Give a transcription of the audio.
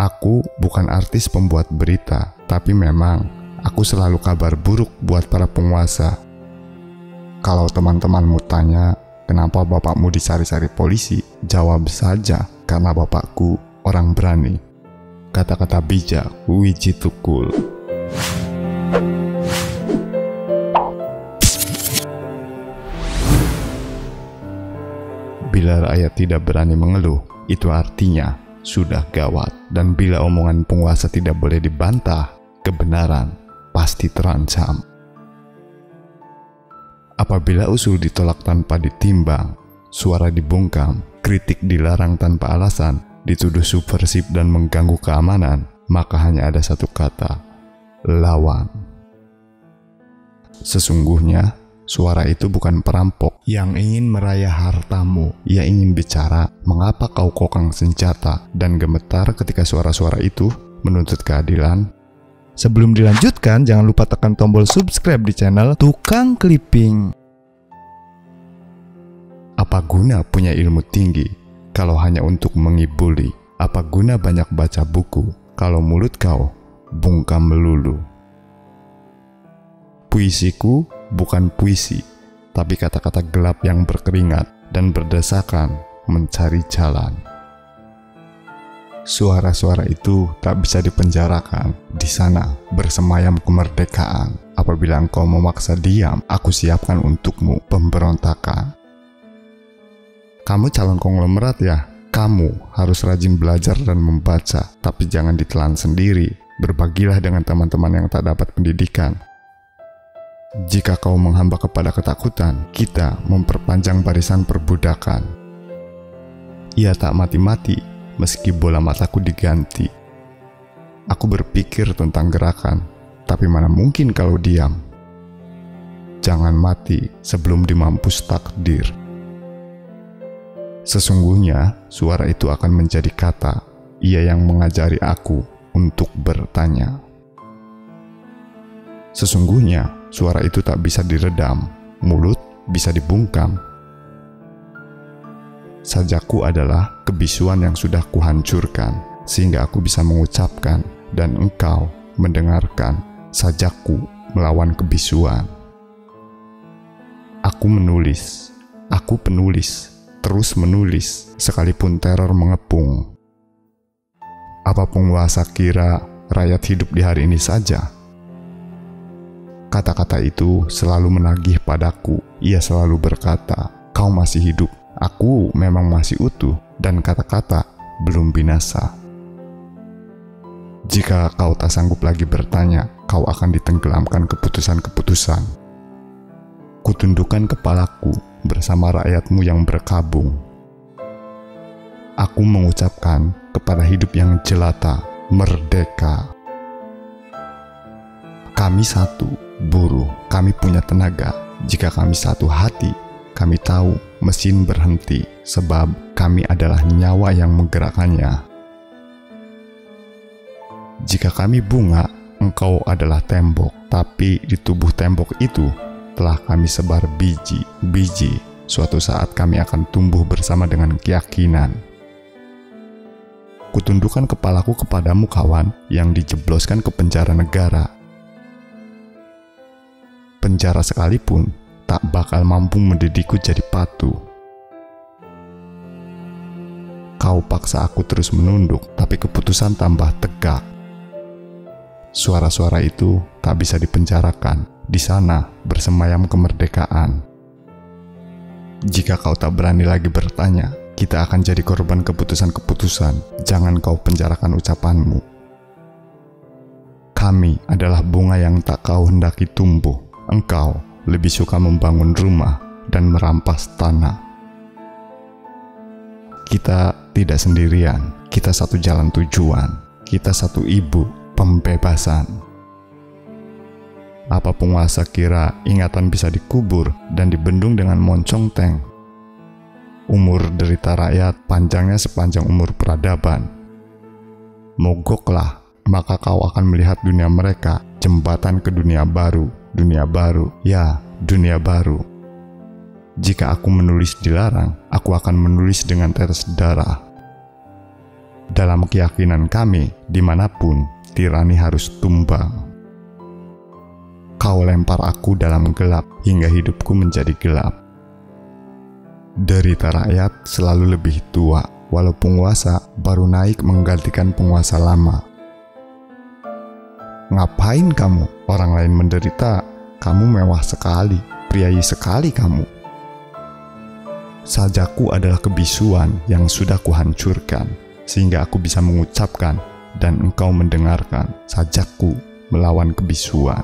Aku bukan artis pembuat berita, tapi memang aku selalu kabar buruk buat para penguasa. Kalau teman-temanmu tanya, kenapa bapakmu dicari-cari polisi? Jawab saja, karena bapakku orang berani. Kata-kata bijak, Wiji Tukul. Bila rakyat tidak berani mengeluh, itu artinya sudah gawat. Dan bila omongan penguasa tidak boleh dibantah, kebenaran pasti terancam. Apabila usul ditolak tanpa ditimbang, suara dibungkam, kritik dilarang tanpa alasan, dituduh subversif dan mengganggu keamanan, maka hanya ada satu kata, lawan. Sesungguhnya, suara itu bukan perampok yang ingin merayah hartamu. Ia ingin bicara mengapa kau kokang senjata dan gemetar ketika suara-suara itu menuntut keadilan. Sebelum dilanjutkan, jangan lupa tekan tombol subscribe di channel Tukang Clipping. Apa guna punya ilmu tinggi kalau hanya untuk mengibuli? Apa guna banyak baca buku kalau mulut kau bungkam melulu? Puisiku bukan puisi, tapi kata-kata gelap yang berkeringat dan berdesakan mencari jalan. Suara-suara itu tak bisa dipenjarakan. Di sana bersemayam kemerdekaan. Apabila engkau memaksa diam, aku siapkan untukmu pemberontakan. Kamu calon konglomerat ya? Kamu harus rajin belajar dan membaca, tapi jangan ditelan sendiri. Berbagilah dengan teman-teman yang tak dapat pendidikan. Jika kau menghamba kepada ketakutan, kita memperpanjang barisan perbudakan. Ia tak mati-mati, meski bola mataku diganti. Aku berpikir tentang gerakan, tapi mana mungkin kalau diam. Jangan mati sebelum dimampus takdir. Sesungguhnya, suara itu akan menjadi kata, ia yang mengajari aku untuk bertanya. Sesungguhnya, suara itu tak bisa diredam, mulut bisa dibungkam. Sajaku adalah kebisuan yang sudah kuhancurkan, sehingga aku bisa mengucapkan dan engkau mendengarkan sajaku melawan kebisuan. Aku menulis, aku penulis, terus menulis, sekalipun teror mengepung. Apa penguasa kira rakyat hidup di hari ini saja? Kata-kata itu selalu menagih padaku. Ia selalu berkata, "Kau masih hidup, aku memang masih utuh, dan kata-kata belum binasa." Jika kau tak sanggup lagi bertanya, kau akan ditenggelamkan keputusan-keputusan. Kutundukkan kepalaku bersama rakyatmu yang berkabung. Aku mengucapkan kepada hidup yang jelata, merdeka. Kami satu, buruh, kami punya tenaga. Jika kami satu hati, kami tahu mesin berhenti, sebab kami adalah nyawa yang menggerakkannya. Jika kami bunga, engkau adalah tembok, tapi di tubuh tembok itu telah kami sebar biji-biji. Suatu saat kami akan tumbuh bersama dengan keyakinan. Kutundukkan kepalaku kepadamu kawan yang dijebloskan ke penjara negara penjara sekalipun tak bakal mampu mendidikku jadi patu. Kau paksa aku terus menunduk, tapi keputusan tambah tegak. Suara-suara itu tak bisa dipenjarakan. Di sana bersemayam kemerdekaan. Jika kau tak berani lagi bertanya, kita akan jadi korban keputusan-keputusan. Jangan kau penjarakan ucapanmu. Kami adalah bunga yang tak kau hendaki tumbuh engkau lebih suka membangun rumah dan merampas tanah. Kita tidak sendirian, kita satu jalan tujuan, kita satu ibu pembebasan. Apa penguasa kira ingatan bisa dikubur dan dibendung dengan moncong teng? Umur derita rakyat panjangnya sepanjang umur peradaban. Mogoklah, maka kau akan melihat dunia mereka, jembatan ke dunia baru, dunia baru, ya, dunia baru. Jika aku menulis dilarang, aku akan menulis dengan tetes darah. Dalam keyakinan kami, di mana pun tirani harus tumbang. Kau lempar aku dalam gelap hingga hidupku menjadi gelap. Derita rakyat selalu lebih tua, walau penguasa baru naik menggantikan penguasa lama. Ngapain kamu? Orang lain menderita, kamu mewah sekali, priayi sekali kamu. Sajaku adalah kebisuan yang sudah kuhancurkan, sehingga aku bisa mengucapkan dan engkau mendengarkan sajaku melawan kebisuan.